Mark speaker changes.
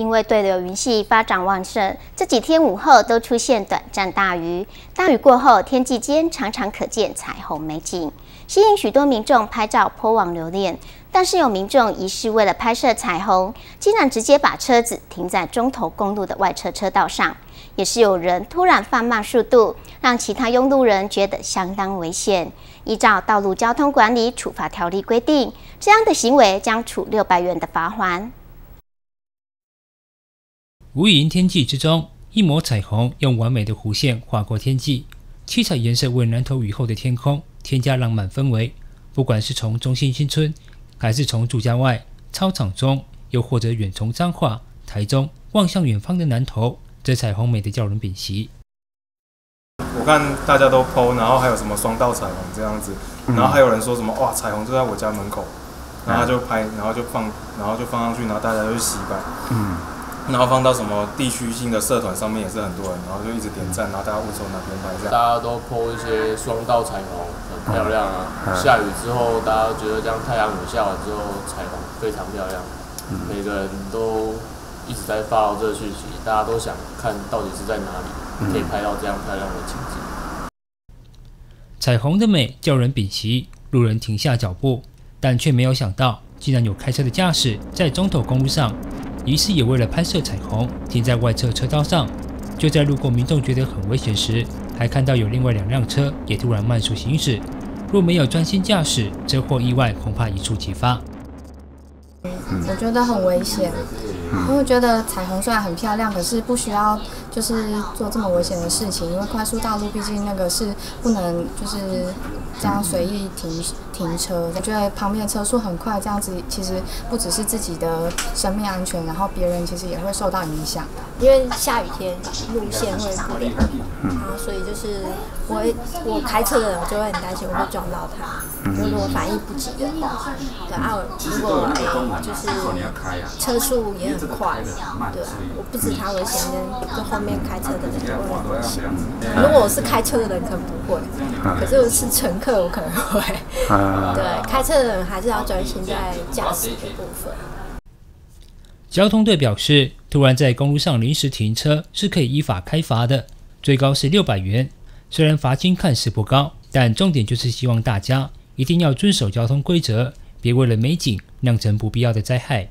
Speaker 1: 因为对流云系发展旺盛，这几天午后都出现短暂大雨。大雨过后，天际间常常可见彩虹美景，吸引许多民众拍照、泼网留念。但是有民众疑似为了拍摄彩虹，竟然直接把车子停在中投公路的外侧车道上。也是有人突然放慢速度，让其他拥路人觉得相当危险。依照《道路交通管理处罚条例》规定，这样的行为将处六百元的罚款。
Speaker 2: 无垠天际之中，一抹彩虹用完美的弧线划过天际，七彩颜色为南投雨后的天空添加浪漫氛围。不管是从中心新村，还是从住家外操场中，又或者远从彰化、台中望向远方的南投，这彩虹美得叫人屏息。
Speaker 3: 我看大家都 PO，然后还有什么双道彩虹这样子，然后还有人说什么哇彩虹就在我家门口，然后就拍，然后就放，然后就放上去，然后大家就洗白。嗯。然后放到什么地区性的社团上面也是很多人，然后就一直点赞，然后大家问说哪边拍这样。
Speaker 4: 大家都 po 一些双道彩虹，很漂亮啊。下雨之后，大家都觉得这样太阳雨下完之后，彩虹非常漂亮。每个人都一直在发这个讯息，大家都想看到底是在哪里可以拍到这样漂亮的情景。
Speaker 2: 彩虹的美叫人屏息，路人停下脚步，但却没有想到，竟然有开车的驾驶在中头公路上。疑似也为了拍摄彩虹，停在外侧车道上。就在路过民众觉得很危险时，还看到有另外两辆车也突然慢速行驶。若没有专心驾驶，车祸意外恐怕一触即发。
Speaker 5: 我觉得很危险，因为觉得彩虹虽然很漂亮，可是不需要就是做这么危险的事情。因为快速道路毕竟那个是不能就是这样随意停停车。我觉得旁边的车速很快，这样子其实不只是自己的生命安全，然后别人其实也会受到影响。
Speaker 6: 因为下雨天路线会不良，然后所以就是我我开车的人我就会很担心我会撞到他。如果反应不及的话，对啊，如果哎就是车速也很快，对啊，我不止他危险，跟就后面开车的人也会很危险。如果我是开车的人，可能不会，可是我是乘客，我可能会。对，开车的人还是要专心在驾驶的部分。
Speaker 2: 交通队表示，突然在公路上临时停车是可以依法开罚的，最高是六百元。虽然罚金看似不高，但重点就是希望大家一定要遵守交通规则，别为了美景酿成不必要的灾害。